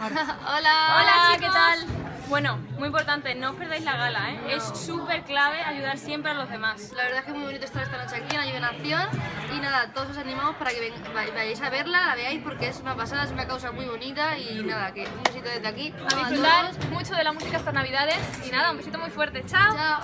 Hola. Hola, ¿qué tal? Bueno, muy importante, no os perdáis la gala, ¿eh? Es súper clave ayudar siempre a los demás. La verdad es que es muy bonito estar esta noche aquí en Ayudenación y nada, todos os animamos para que vayáis a verla, la veáis porque es una pasada, es una causa muy bonita y nada, que un besito desde aquí. A disfrutar mucho de la música estas navidades y nada, un besito muy fuerte. ¡Chao! Chao.